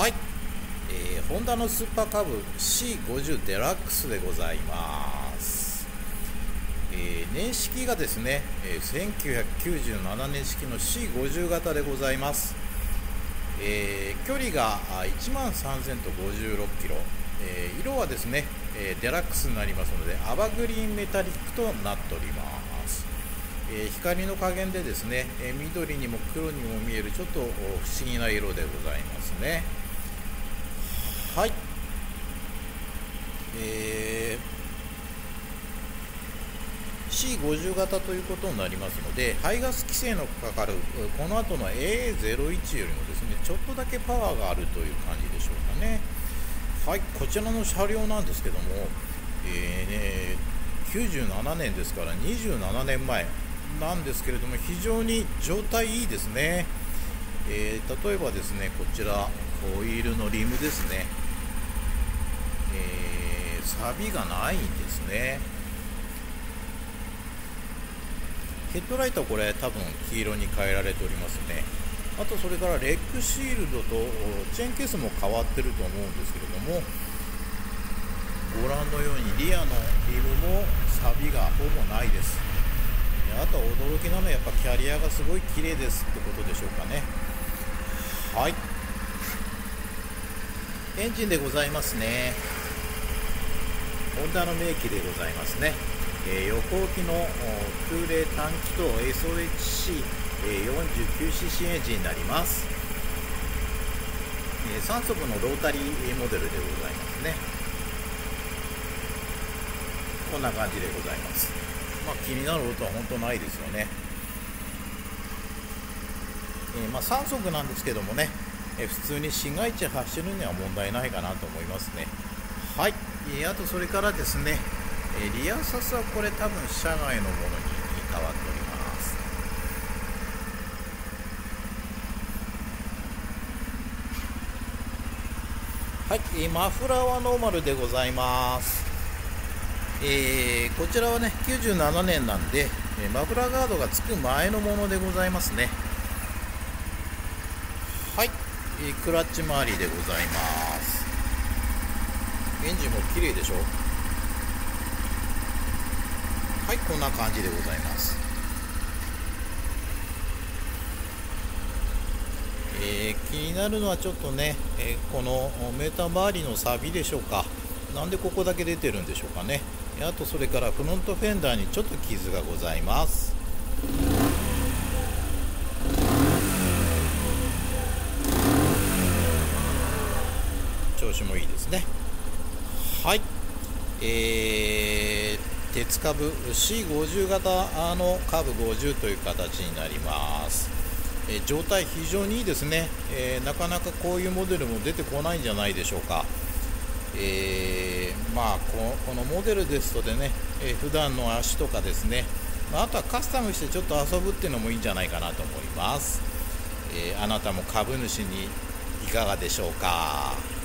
はい、えー、ホンダのスーパーカブ C50 デラックスでございます、えー、年式がですね、えー、1997年式の C50 型でございます、えー、距離が1万3056キロ、えー、色はですね、えー、デラックスになりますのでアバグリーンメタリックとなっております。え光の加減でですね、え緑にも黒にも見えるちょっと不思議な色でございますね。はい、えー、C50 型ということになりますので排ガス規制のかかるこの後の A01 よりもですねちょっとだけパワーがあるという感じでしょうかね。はいこちらの車両なんですけども、えー、97年ですから27年前なんですけれども非常に状態いいですね、えー、例えばですねこちらホイールのリムですね、えー、錆がないんですね。ヘッドライトはこれ多分黄色に変えられておりますね。あとそれからレッグシールドとチェーンケースも変わってると思うんですけれどもご覧のようにリアのリムも錆がほぼないです。あと驚きなのはやっぱキャリアがすごい綺麗ですってことでしょうかね。はい。エンジンでございますね。ホンダの名機でございますね、えー、横置きの空冷短気筒 SOHC49cc、エンジンになります、えー、3速のロータリーモデルでございますね。こんな感じでございます。まあ、気になることは本当ないですよね、えー、まあ、3速なんですけどもね、えー、普通に市街地走るには問題ないかなと思いますね。はい、えー、あとそれからですね、えリアサスはこれ多分車外のものに変わっております。はい、えマフラーはノーマルでございます。えー、こちらはね97年なんで、えマフラーガードがつく前のものでございますね。はい、えクラッチ周りでございます。エンジンも綺麗でしょ？はいこんな感じでございます。えー、気になるのはちょっとね、えー、このメーター周りのサビでしょうか。なんでここだけ出てるんでしょうかね。あとそれからフロントフェンダーにちょっと傷がございます。調子もいいですね。はい。えー、鉄株 C50 型のカブ50という形になります。え状態非常にいいですね、えー、なかなかこういうモデルも出てこないんじゃないでしょうか、えー、まあこのモデルですとでね、えー、普段の足とかですね、まあ、あとはカスタムしてちょっと遊ぶっていうのもいいんじゃないかなと思います、えー、あなたも株主にいかがでしょうか。